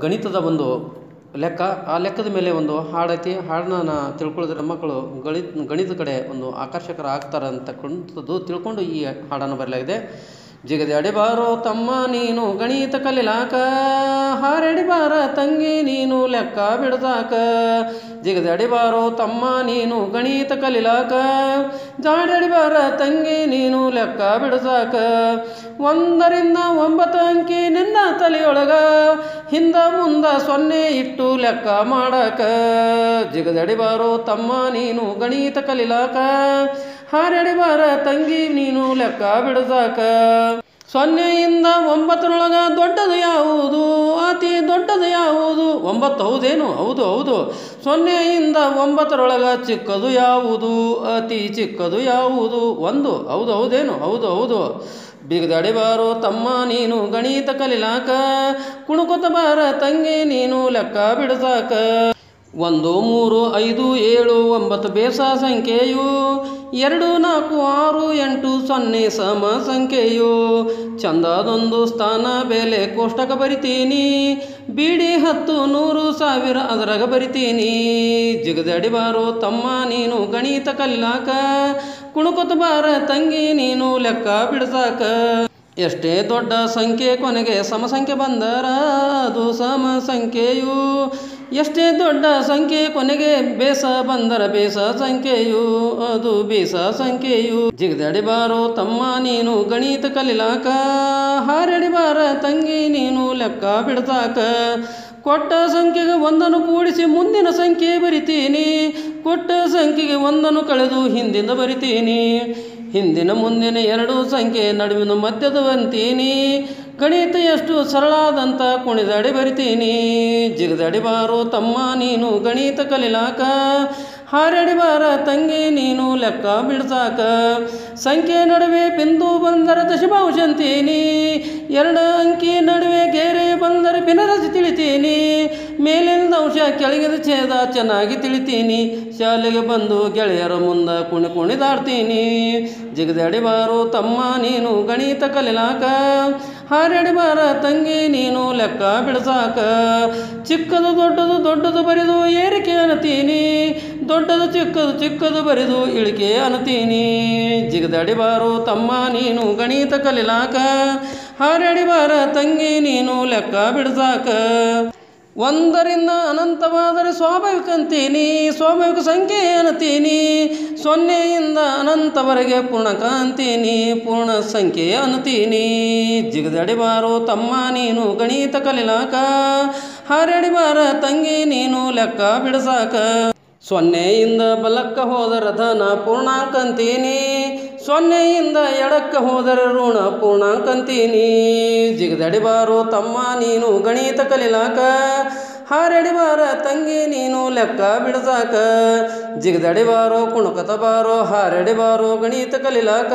ಗಣಿತದ ಒಂದು ಲೆಕ್ಕ, ಆ ಲೆಕ್ಕದ ಮೇಲೆ ಒಂದು ಹಾಡೈತಿ, ಹಾಡನ್ನ ತಿಳ್ಕೊಳ್ಳೋದ್ರ ಮಕ್ಕಳು ಗಣಿತ, ಗಣಿತದ ಕಡೆ ಒಂದು ಆಕರ್ಷಕರ ಆಗ್ತಾರೆ ಅಂತಕ್ಕಂಥದ್ದು ತಿಳ್ಕೊಂಡು ಈ ಹಾಡನ್ನು ಬರಲಾಗಿದೆ ಜಿಗದೆ ಅಡಿಬಾರೋ ತಮ್ಮ ನೀನು ಗಣಿತ ಕಲಿಲಾಕ ಹಾರಡಿಬಾರ ತಂಗಿ ನೀನು ಲೆಕ್ಕ ಬಿಡದಾಕ. ಜಿಗದೆ ಅಡಿಬಾರೋ ತಮ್ಮ ನೀನು ಗಣಿತ ಕಲಿಲಾಕ ಜಾಡಡಿಬಾರ ತಂಗಿ ನೀನು ಲೆಕ್ಕ ಬಿಡಸಾಕ ಒಂದರಿಂದ ಒಂಬತ್ತು ಅಂಕಿ ನಿನ್ನ ತಲೆಯೊಳಗ, ಹಿಂದ ಮುಂದ ಸೊನ್ನೆ ಇಟ್ಟು ಲೆಕ್ಕ ಮಾಡಕ. ಜಿಗದಡಿಬಾರೋ ತಮ್ಮ ನೀನು ಗಣಿತ ಕಲಿಲಾಕ ಹಾರಡಿಬಾರ ತಂಗಿ ನೀನು ಲೆಕ್ಕ ಬಿಡಸಾಕ. ಸೊನ್ನೆಯಿಂದ ಒಂಬತ್ತರೊಳಗ ದೊಡ್ಡದು ಯಾವುದು? ಅತಿ ದೊಡ್ಡದು ಯಾವುದು? ಒಂಬತ್ತು ಹೌದೇನು? ಹೌದು ಹೌದು. ಸೊನ್ನೆಯಿಂದ ಒಂಬತ್ತರೊಳಗ ಚಿಕ್ಕದು ಯಾವುದು? ಅತಿ ಚಿಕ್ಕದು ಯಾವುದು? ಒಂದು. ಹೌದು, ಹೌದೇನು? ಹೌದು ಹೌದು. ಬಿಗದಡಿಬಾರೋ ತಮ್ಮ ನೀನು ಗಣಿತ ಕಲಿಲಾಕ, ಕುಣುಕೊತ ಬಾರ ತಂಗಿ ನೀನು ಲೆಕ್ಕ ಬಿಡಸಾಕ. ಒಂದು, ಮೂರು, ಐದು, ಏಳು, ಒಂಬತ್ತು ಬೇಸ ಸಂಖ್ಯೆಯು, ಎರಡು, ನಾಲ್ಕು, ಆರು, ಎಂಟು, ಸೊನ್ನೆ ಸಮ ಸಂಖ್ಯೆಯು. ಚಂದದೊಂದು ಸ್ಥಾನ ಬೆಲೆ ಕೋಷ್ಟಕ ಬರಿತೀನಿ. ಬಿಡಿ ಹತ್ತು, ನೂರು ಸಾವಿರ ಅದರಾಗ ಬರಿತೀನಿ. ಜಿಗದಡಿ ಬಾರೋ, ತಮ್ಮ ನೀನು ಗಣಿತ ಕಲ್ಲಾಕ. ಕುಣುಕೊತ ಬಾರ, ತಂಗಿ ನೀನು ಲೆಕ್ಕ ಬಿಡ್ಸಾಕ. ಎಷ್ಟೇ ದೊಡ್ಡ ಸಂಖ್ಯೆ ಕೊನೆಗೆ ಸಮ ಸಂಖ್ಯೆ ಬಂದರ, ಅದು ಸಮ ಸಂಖ್ಯೆಯು. ಎಷ್ಟೇ ದೊಡ್ಡ ಸಂಖ್ಯೆ ಕೊನೆಗೆ ಬೇಸ ಬಂದರ ಬೇಸ ಸಂಖ್ಯೆಯು, ಅದು ಬೇಸ ಸಂಖ್ಯೆಯು. ಜಿಗದಡಿ ಬಾರೋ ತಮ್ಮ ನೀನು ಗಣಿತ ಕಲಿಲಾಕ, ಹಾರಡಿ ಬಾರ ತಂಗಿ ನೀನು ಲೆಕ್ಕ ಬಿಡ್ತಾಕ. ಕೊಟ್ಟ ಸಂಖ್ಯೆಗೆ ಒಂದನ್ನು ಕೂಡಿಸಿ ಮುಂದಿನ ಸಂಖ್ಯೆ ಬರಿತೀನಿ. ಕೊಟ್ಟ ಸಂಖ್ಯೆಗೆ ಒಂದನ್ನು ಕಳೆದು ಹಿಂದಿಂದ ಬರಿತೀನಿ. ಹಿಂದಿನ ಮುಂದಿನ ಎರಡು ಸಂಖ್ಯೆ ನಡುವಿನ ಮಧ್ಯದ ಅಂತೀನಿ ಗಣಿತ ಎಷ್ಟು ಸರಳಾದಂಥ ಕುಣಿದಾಡಿ ಬರಿತೀನಿ. ಜಿಗದಾಡಿ ಬಾರೋ ತಮ್ಮ ನೀನು ಗಣಿತ ಕಲಿಲಾಕ. ಹಾರಡಿ ಬಾರ ತಂಗಿ ನೀನು ಲೆಕ್ಕ ಬಿಡ್ಸಾಕ. ಸಂಖ್ಯೆ ನಡುವೆ ಬಿಂದು ಬಂದರ ದಶಮಾಂಶ ಅಂತೀನಿ ಎರಡು ಅಂಕಿ ನಡುವೆ ಗೆರೆ ಬಂದರೆ ಭಿನ್ನರಾಶಿ ತಿಳಿತೀನಿ ಮೇಲಿನ ಅಂಶ ಕೆಳಗಿನ ಛೇದ ಚೆನ್ನಾಗಿ ತಿಳಿತೀನಿ, ಶಾಲೆಗೆ ಬಂದು ಗೆಳೆಯರ ಮುಂದೆ ಕುಣಿ ಕುಣಿದಾಡ್ತೀನಿ ಜಿಗದಾಡಿ ಬಾರೋ ತಮ್ಮ ನೀನು ಗಣಿತ ಕಲಿಲಾಕ, ಹಾರಡಿ ಬಾರ ತಂಗಿ ನೀನು ಲೆಕ್ಕ ಬಿಡಸಾಕ. ಚಿಕ್ಕದು ದೊಡ್ಡದು ದೊಡ್ಡದು ಬರೆದು ಏರಿಕೆ ಅನತೀನಿ ದೊಡ್ಡದು ಚಿಕ್ಕದು ಚಿಕ್ಕದು ಬರೆದು ಇಳಿಕೆ ಅನತೀನಿ ಜಿಗದಾಡಿ ಬಾರೋ ತಮ್ಮ ನೀನು ಗಣಿತ ಕಲಿಲಾಕ ಹಾರಡಿ ಬಾರ ತಂಗಿ, ನೀನು ಲೆಕ್ಕ ಬಿಡ್ಸಾಕ. ಒಂದರಿಂದ ಅನಂತವಾದರೆ ಸ್ವಾಭಾವಿಕ ಅಂತೀನಿ, ಸ್ವಾಭಾವಿಕ ಸಂಖ್ಯೆ ಅನ್ನತೀನಿ. ಸೊನ್ನೆಯಿಂದ ಅನಂತವರೆಗೆ ಪೂರ್ಣಕ ಅಂತೀನಿ, ಪೂರ್ಣ ಸಂಖ್ಯೆ ಅನ್ನತೀನಿ. ಜಿಗದಡಿಬಾರೋ ತಮ್ಮ, ನೀನು ಗಣಿತ ಕಲಿಲಾಕ. ಹಾರಡಿಬಾರ ತಂಗಿ, ನೀನು ಲೆಕ್ಕ ಬಿಡ್ಸಾಕ. ಸೊನ್ನೆಯಿಂದ ಬಲಕ್ಕ ಹೋದರ ಧನ ಪೂರ್ಣಾಂಕಂತೀನಿ. ಸೊನ್ನೆಯಿಂದ ಎಡಕ್ಕ ಹೋದರೆ ಋಣ ಪೂರ್ಣಾಂಕಂತೀನಿ. ಜಿಗದಡಿಬಾರು ಜಿಗದಡಿ ಬಾರೋ ತಮ್ಮ ನೀನು ಗಣಿತ ಕಲಿಲಾಕ. ಹಾರಡಿಬಾರ ತಂಗಿ ನೀನು ಲೆಕ್ಕ ಬಿಡಸಾಕ. ಜಿಗದಡಿಬಾರೋ ಕುಣಕತ ಬಾರೋ ಹಾರಡಿ ಬಾರೋ ಗಣಿತ ಕಲಿಲಾಕ.